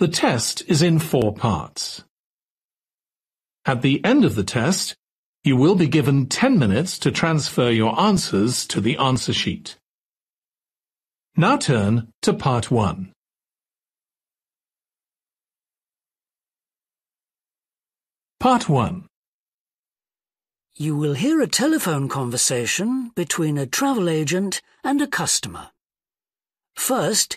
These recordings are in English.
The test is in four parts. At the end of the test, you will be given 10 minutes to transfer your answers to the answer sheet. Now turn to part 1. Part 1. You will hear a telephone conversation between a travel agent and a customer. First,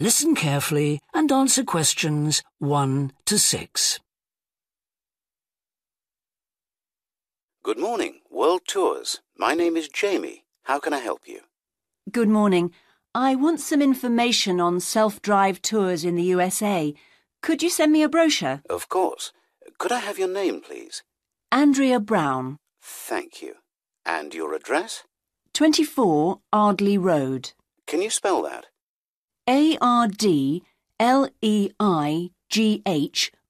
Listen carefully and answer questions 1 to 6. Good morning, World Tours. My name is Jamie. How can I help you? Good morning. I want some information on self-drive tours in the USA. Could you send me a brochure? Of course. Could I have your name, please? Andrea Brown, Thank you. And your address? 24 Ardleigh Road. Can you spell that? A-R-D-L-E-I-G-H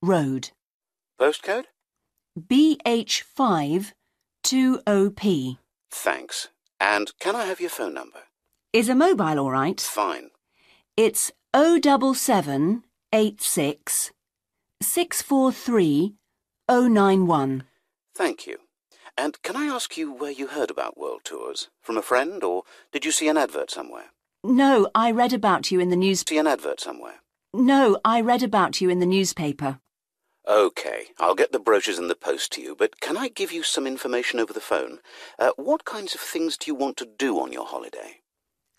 Road. Postcode? BH5 2OP. Thanks. And can I have your phone number? Is a mobile all right? Fine. It's 07786 643 091. Thank you. And can I ask you where you heard about World Tours? From a friend, or did you see an advert somewhere? No, I read about you in the news. See an advert somewhere? No, I read about you in the newspaper. Okay, I'll get the brochures in the post to you, but can I give you some information over the phone? Uh, what kinds of things do you want to do on your holiday?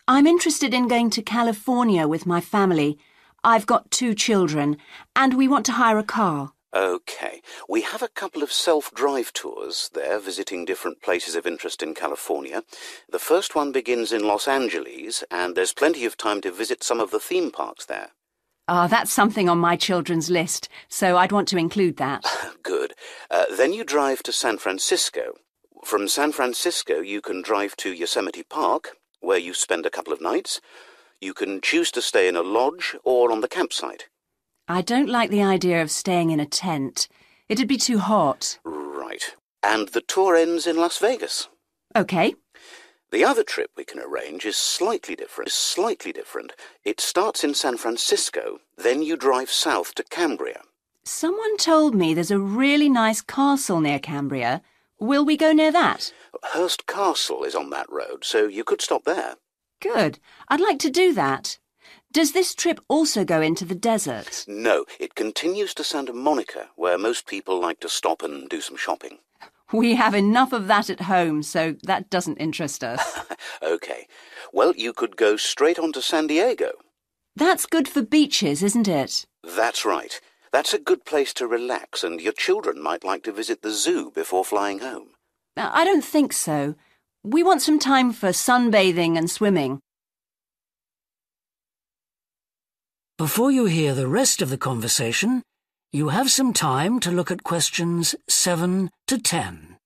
I'm interested in going to California with my family. I've got two children, and we want to hire a car. Okay, we have a couple of self-drive tours there visiting different places of interest in California. The first one begins in Los Angeles, and there's plenty of time to visit some of the theme parks there. Ah, that's something on my children's list, so I'd want to include that. Good. Uh, then you drive to San Francisco. From San Francisco, you can drive to Yosemite Park, where you spend a couple of nights. You can choose to stay in a lodge or on the campsite. I don't like the idea of staying in a tent. It'd be too hot. Right. And the tour ends in Las Vegas. Okay. The other trip we can arrange is slightly different. Slightly different. It starts in San Francisco, then you drive south to Cambria. Someone told me there's a really nice castle near Cambria. Will we go near that? Hearst Castle is on that road, so you could stop there. Good. I'd like to do that. Does this trip also go into the desert? No, it continues to Santa Monica, where most people like to stop and do some shopping. We have enough of that at home, so that doesn't interest us. Okay. Well, you could go straight on to San Diego. That's good for beaches, isn't it? That's right. That's a good place to relax, and your children might like to visit the zoo before flying home. Uh, I don't think so. We want some time for sunbathing and swimming. Before you hear the rest of the conversation, you have some time to look at questions 7 to 10.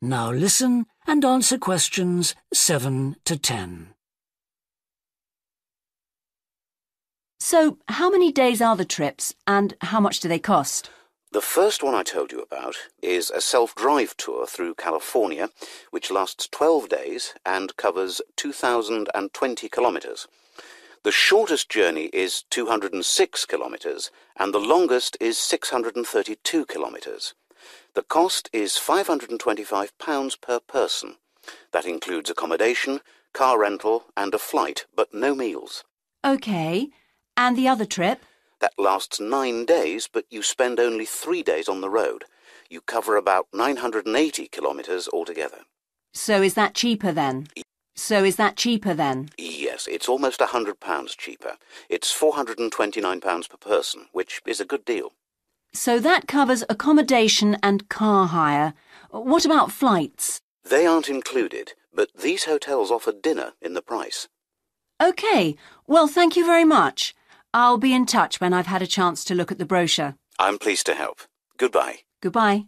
Now listen and answer questions 7 to 10. So, how many days are the trips and how much do they cost? The first one I told you about is a self-drive tour through California, which lasts 12 days and covers 2,020 kilometers. The shortest journey is 206 kilometers, and the longest is 632 kilometers. The cost is £525 per person. That includes accommodation, car rental, and a flight, but no meals. OK. And the other trip? That lasts nine days, but you spend only three days on the road. You cover about 980 kilometres altogether. So is that cheaper then? So is that cheaper then? Yes, it's almost a £100 cheaper. It's £429 per person, which is a good deal. So that covers accommodation and car hire. What about flights? They aren't included, but these hotels offer dinner in the price. OK. Well, thank you very much. I'll be in touch when I've had a chance to look at the brochure. I'm pleased to help. Goodbye. Goodbye.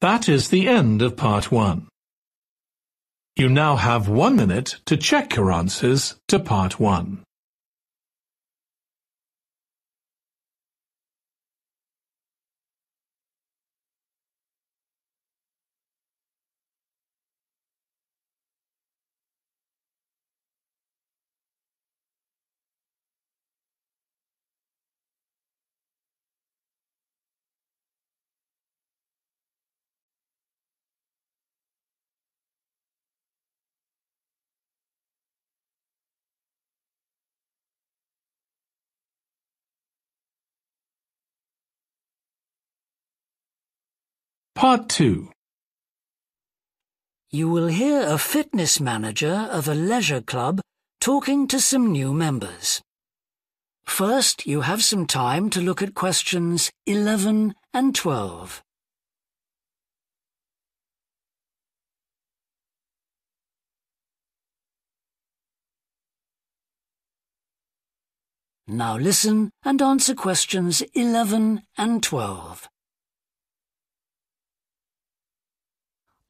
That is the end of part one. You now have one minute to check your answers to part one. Part 2 You will hear a fitness manager of a leisure club talking to some new members. First, you have some time to look at questions 11 and 12. Now listen and answer questions 11 and 12.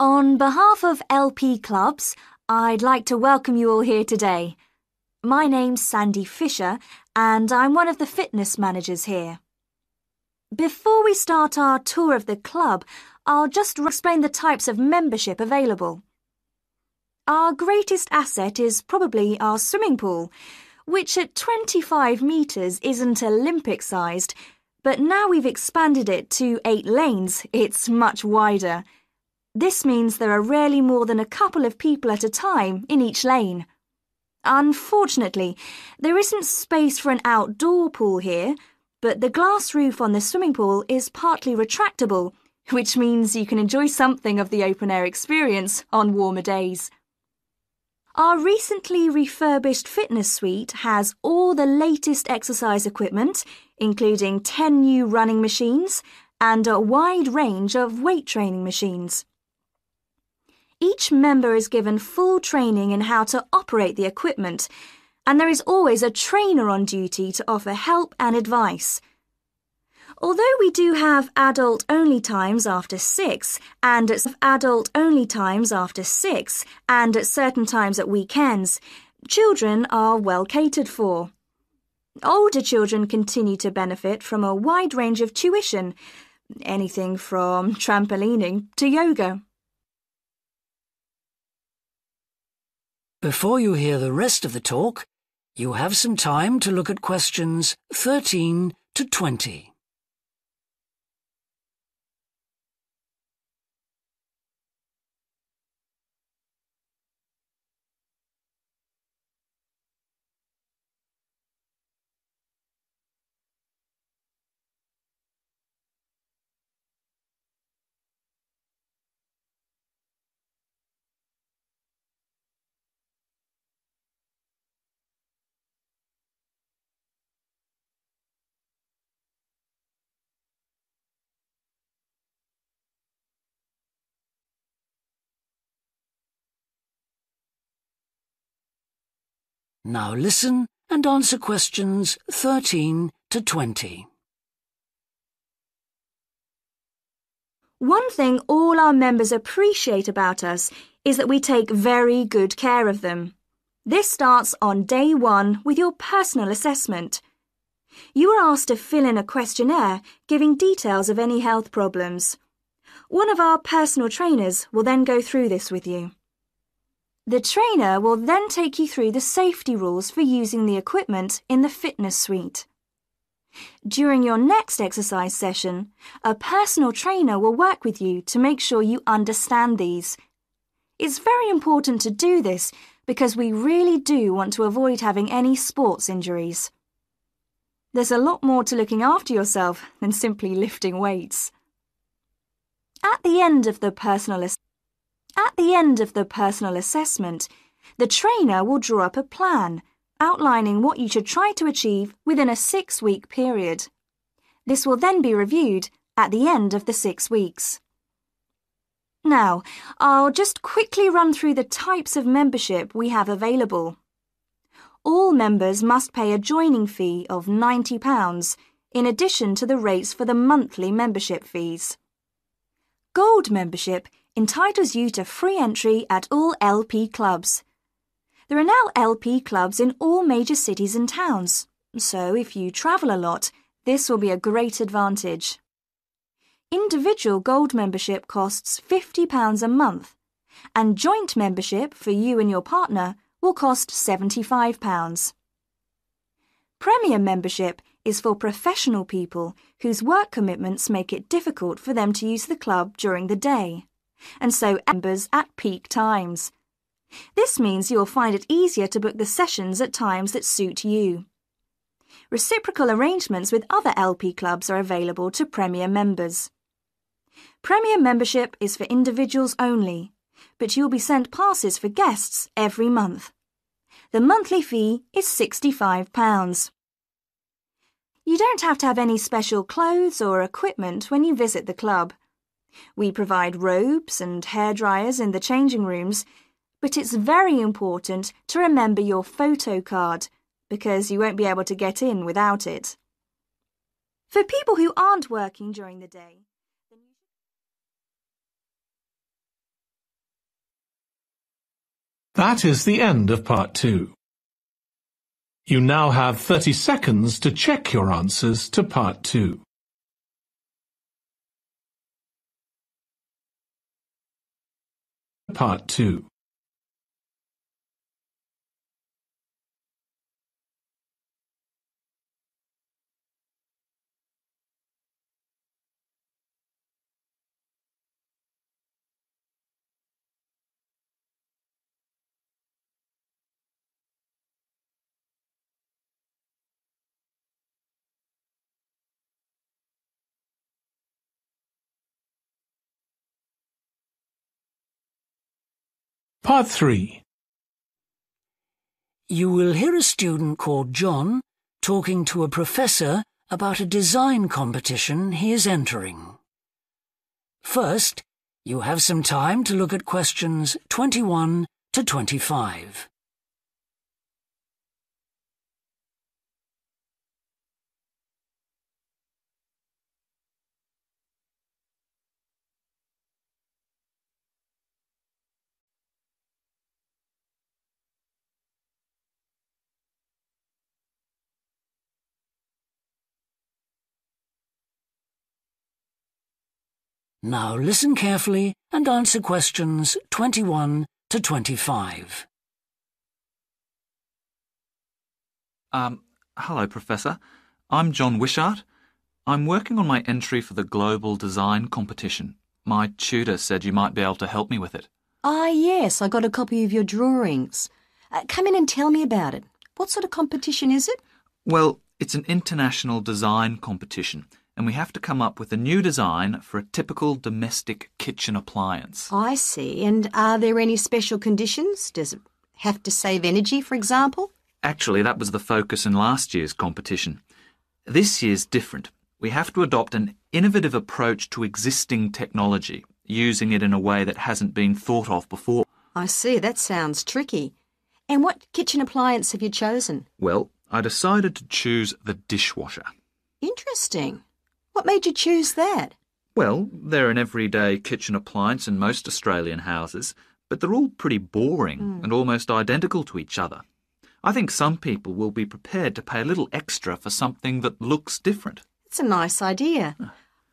On behalf of LP Clubs, I'd like to welcome you all here today. My name's Sandy Fisher, and I'm one of the fitness managers here. Before we start our tour of the club, I'll just explain the types of membership available. Our greatest asset is probably our swimming pool, which at 25 metres isn't Olympic sized, but now we've expanded it to eight lanes, it's much wider. This means there are rarely more than a couple of people at a time in each lane. Unfortunately, there isn't space for an outdoor pool here, but the glass roof on the swimming pool is partly retractable, which means you can enjoy something of the open air experience on warmer days. Our recently refurbished fitness suite has all the latest exercise equipment, including 10 new running machines and a wide range of weight training machines. Each member is given full training in how to operate the equipment, and there is always a trainer on duty to offer help and advice. Although we do have adult only times after 6 and adult only times after 6 and at certain times at weekends, children are well catered for. Older children continue to benefit from a wide range of tuition, anything from trampolining to yoga. Before you hear the rest of the talk, you have some time to look at questions 13 to 20. Now listen and answer questions 13 to 20. One thing all our members appreciate about us is that we take very good care of them. This starts on day one with your personal assessment. You are asked to fill in a questionnaire giving details of any health problems. One of our personal trainers will then go through this with you. The trainer will then take you through the safety rules for using the equipment in the fitness suite. During your next exercise session, a personal trainer will work with you to make sure you understand these. It's very important to do this because we really do want to avoid having any sports injuries. There's a lot more to looking after yourself than simply lifting weights. At the end of the personal at the end of the personal assessment, the trainer will draw up a plan outlining what you should try to achieve within a 6-week period. This will then be reviewed at the end of the 6 weeks. Now, I'll just quickly run through the types of membership we have available. All members must pay a joining fee of £90 in addition to the rates for the monthly membership fees. Gold membership entitles you to free entry at all LP clubs. There are now LP clubs in all major cities and towns, so if you travel a lot, this will be a great advantage. Individual gold membership costs £50 a month, and joint membership for you and your partner will cost £75. Premier membership is for professional people whose work commitments make it difficult for them to use the club during the day, and so members at peak times. This means you'll find it easier to book the sessions at times that suit you. Reciprocal arrangements with other LP clubs are available to Premier members. Premier membership is for individuals only, but you'll be sent passes for guests every month. The monthly fee is £65. You don't have to have any special clothes or equipment when you visit the club. We provide robes and hair dryers in the changing rooms, but it's very important to remember your photo card because you won't be able to get in without it. For people who aren't working during the day, That is the end of part two. You now have 30 seconds to check your answers to part two. Part two. Part 3. You will hear a student called John talking to a professor about a design competition he is entering. First, you have some time to look at questions 21 to 25. Now listen carefully and answer questions 21 to 25. Um, hello, Professor. I'm John Wishart. I'm working on my entry for the Global Design Competition. My tutor said you might be able to help me with it. Ah, yes, I got a copy of your drawings. Uh, come in and tell me about it. What sort of competition is it? Well, it's an international design competition, and we have to come up with a new design for a typical domestic kitchen appliance. I see. And are there any special conditions? Does it have to save energy, for example? Actually, that was the focus in last year's competition. This year's different. We have to adopt an innovative approach to existing technology, using it in a way that hasn't been thought of before. I see. That sounds tricky. And what kitchen appliance have you chosen? Well, I decided to choose the dishwasher. Interesting. What made you choose that? Well, they're an everyday kitchen appliance in most Australian houses, but they're all pretty boring and almost identical to each other. I think some people will be prepared to pay a little extra for something that looks different. It's a nice idea.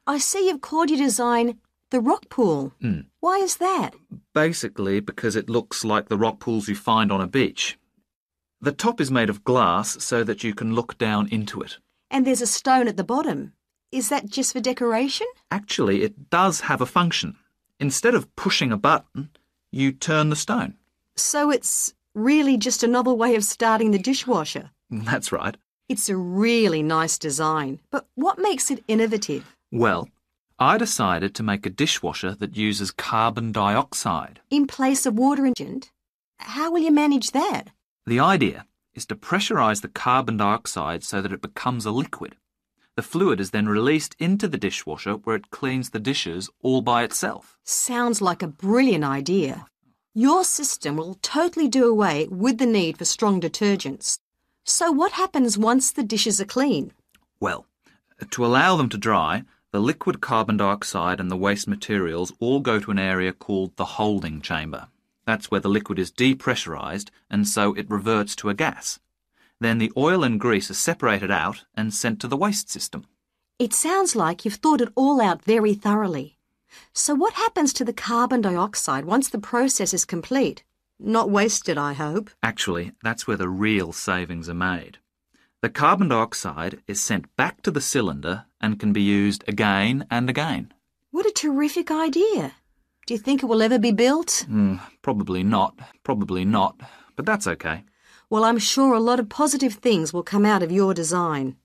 I see you've called your design the rock pool. Mm. Why is that? Basically, because it looks like the rock pools you find on a beach. The top is made of glass so that you can look down into it. And there's a stone at the bottom. Is that just for decoration? Actually, it does have a function. Instead of pushing a button, you turn the stone. So it's really just a novel way of starting the dishwasher. That's right. It's a really nice design. But what makes it innovative? Well, I decided to make a dishwasher that uses carbon dioxide. In place of water agent? How will you manage that? The idea is to pressurize the carbon dioxide so that it becomes a liquid. The fluid is then released into the dishwasher where it cleans the dishes all by itself. Sounds like a brilliant idea. Your system will totally do away with the need for strong detergents. So what happens once the dishes are clean? Well, to allow them to dry, the liquid carbon dioxide and the waste materials all go to an area called the holding chamber. That's where the liquid is depressurized and so it reverts to a gas. Then the oil and grease are separated out and sent to the waste system. It sounds like you've thought it all out very thoroughly. So what happens to the carbon dioxide once the process is complete? Not wasted, I hope. Actually, that's where the real savings are made. The carbon dioxide is sent back to the cylinder and can be used again and again. What a terrific idea. Do you think it will ever be built? Mm, probably not, probably not, but that's okay. Well, I'm sure a lot of positive things will come out of your design.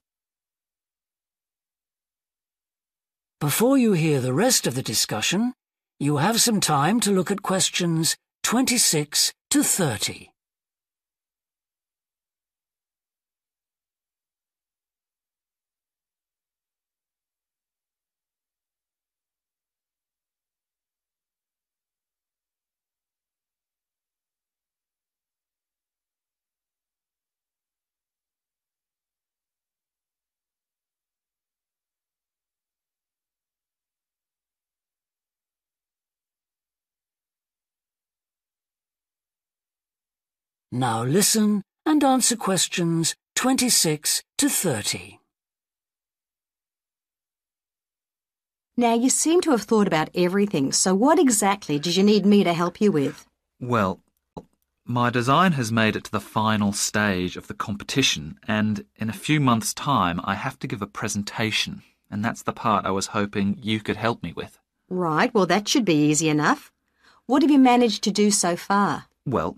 Before you hear the rest of the discussion, you have some time to look at questions 26 to 30. Now listen and answer questions 26 to 30. Now, you seem to have thought about everything, so what exactly did you need me to help you with? Well, my design has made it to the final stage of the competition, and in a few months' time, I have to give a presentation, and that's the part I was hoping you could help me with. Right, well, that should be easy enough. What have you managed to do so far? Well,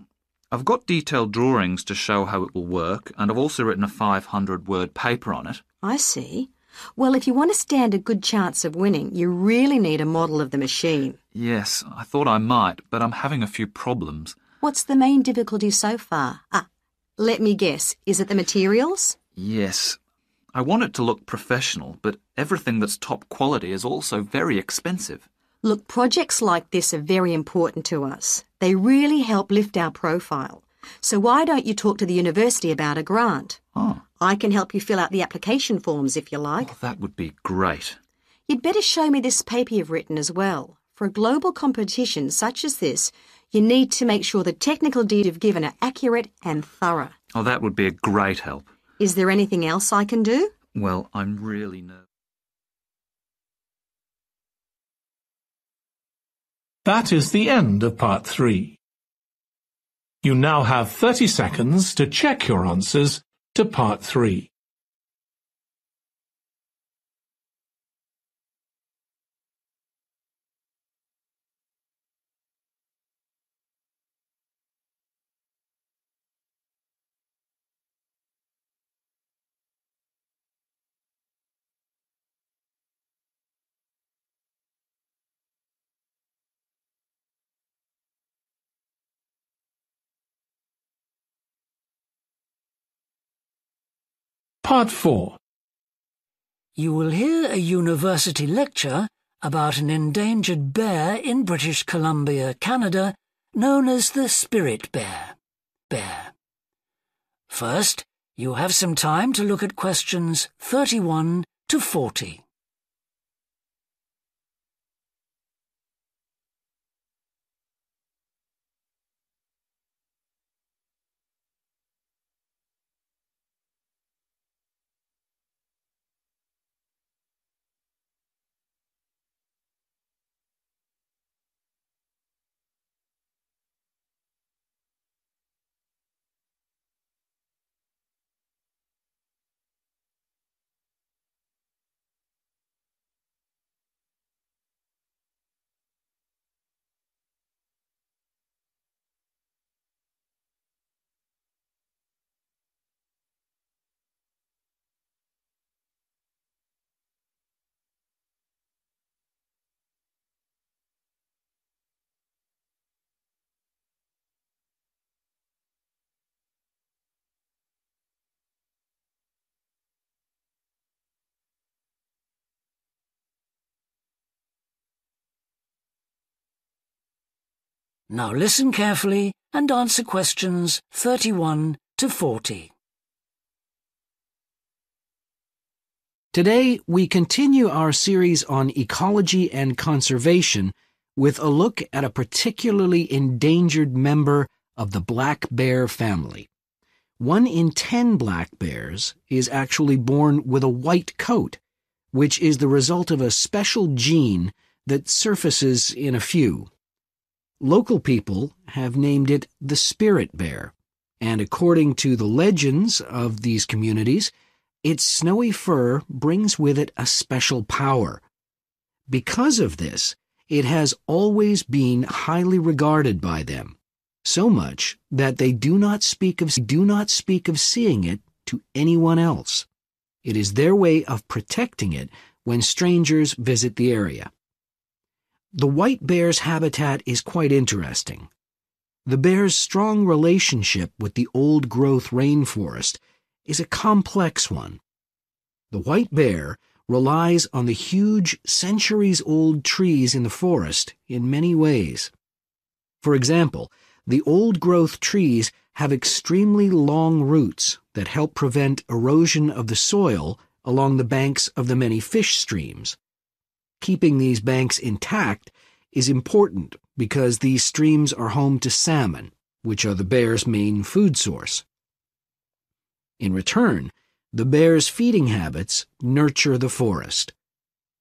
I've got detailed drawings to show how it will work, and I've also written a 500 word paper on it. I see. Well, if you want to stand a good chance of winning, you really need a model of the machine. Yes, I thought I might, but I'm having a few problems. What's the main difficulty so far? Ah, let me guess. Is it the materials? Yes. I want it to look professional, but everything that's top quality is also very expensive. Look, projects like this are very important to us. They really help lift our profile. So why don't you talk to the university about a grant? Oh, I can help you fill out the application forms if you like. Oh, that would be great. You'd better show me this paper you've written as well. For a global competition such as this, you need to make sure the technical data you've given are accurate and thorough. Oh, that would be a great help. Is there anything else I can do? Well, I'm really nervous. That is the end of part three. You now have 30 seconds to check your answers to part three. Part 4. You will hear a university lecture about an endangered bear in British Columbia, Canada, known as the spirit bear. Bear. First, you have some time to look at questions 31 to 40. Now listen carefully and answer questions 31 to 40. Today, we continue our series on ecology and conservation with a look at a particularly endangered member of the black bear family. One in ten black bears is actually born with a white coat, which is the result of a special gene that surfaces in a few. Local people have named it the spirit bear, and according to the legends of these communities, its snowy fur brings with it a special power. Because of this, it has always been highly regarded by them, so much that they do not speak of do not speak of seeing it to anyone else. It is their way of protecting it when strangers visit the area. The white bear's habitat is quite interesting. The bear's strong relationship with the old growth rainforest is a complex one. The white bear relies on the huge centuries old trees in the forest in many ways. For example, the old growth trees have extremely long roots that help prevent erosion of the soil along the banks of the many fish streams. Keeping these banks intact is important because these streams are home to salmon, which are the bear's main food source. In return, the bear's feeding habits nurture the forest.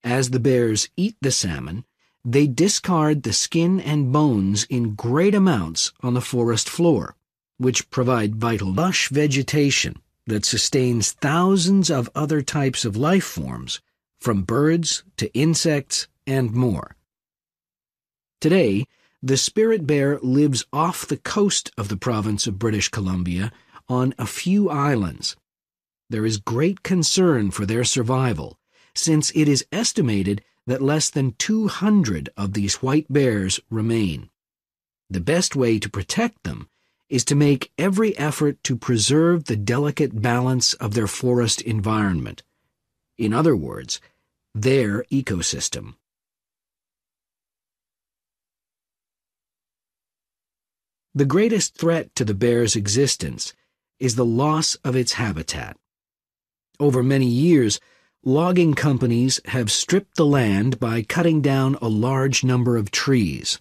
As the bears eat the salmon, they discard the skin and bones in great amounts on the forest floor, which provide vital lush vegetation that sustains thousands of other types of life forms, from birds to insects and more. Today, the spirit bear lives off the coast of the province of British Columbia on a few islands. There is great concern for their survival, since it is estimated that less than 200 of these white bears remain. The best way to protect them is to make every effort to preserve the delicate balance of their forest environment. In other words, their ecosystem. The greatest threat to the bear's existence is the loss of its habitat. Over many years, logging companies have stripped the land by cutting down a large number of trees.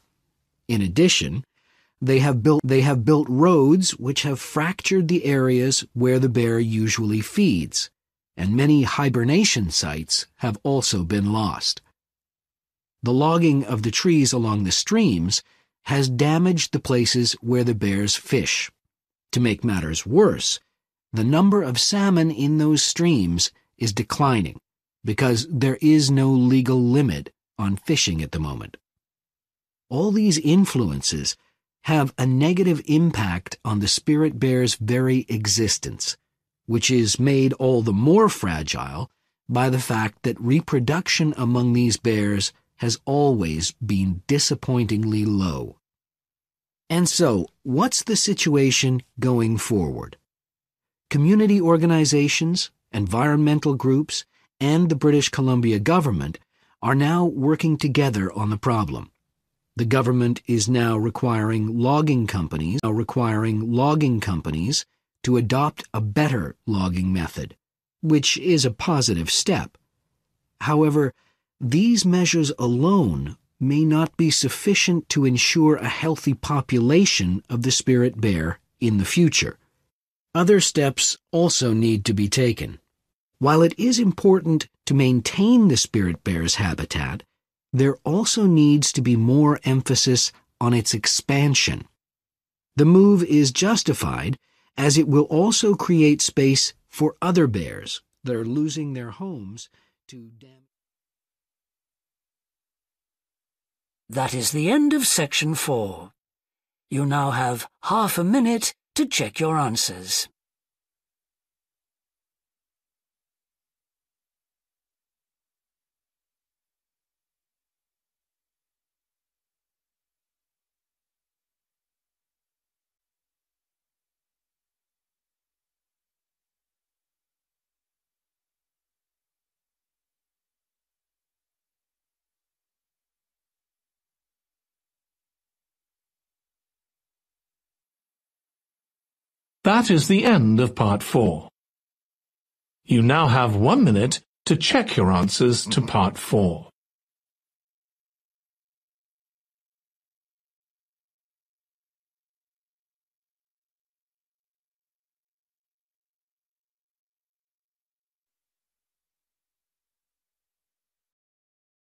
In addition, they have built they have built roads which have fractured the areas where the bear usually feeds, and many hibernation sites have also been lost. The logging of the trees along the streams has damaged the places where the bears fish. To make matters worse, the number of salmon in those streams is declining because there is no legal limit on fishing at the moment. All these influences have a negative impact on the spirit bear's very existence, which is made all the more fragile by the fact that reproduction among these bears has always been disappointingly low. And so, what's the situation going forward? Community organizations, environmental groups, and the British Columbia government are now working together on the problem. The government is now requiring logging companies, requiring logging companies to adopt a better logging method, which is a positive step. However, these measures alone may not be sufficient to ensure a healthy population of the spirit bear in the future. Other steps also need to be taken. While it is important to maintain the spirit bear's habitat, there also needs to be more emphasis on its expansion. The move is justified as it will also create space for other bears that are losing their homes to damage. That is the end of section four. You now have half a minute to check your answers. That is the end of part four. You now have one minute to check your answers to part four.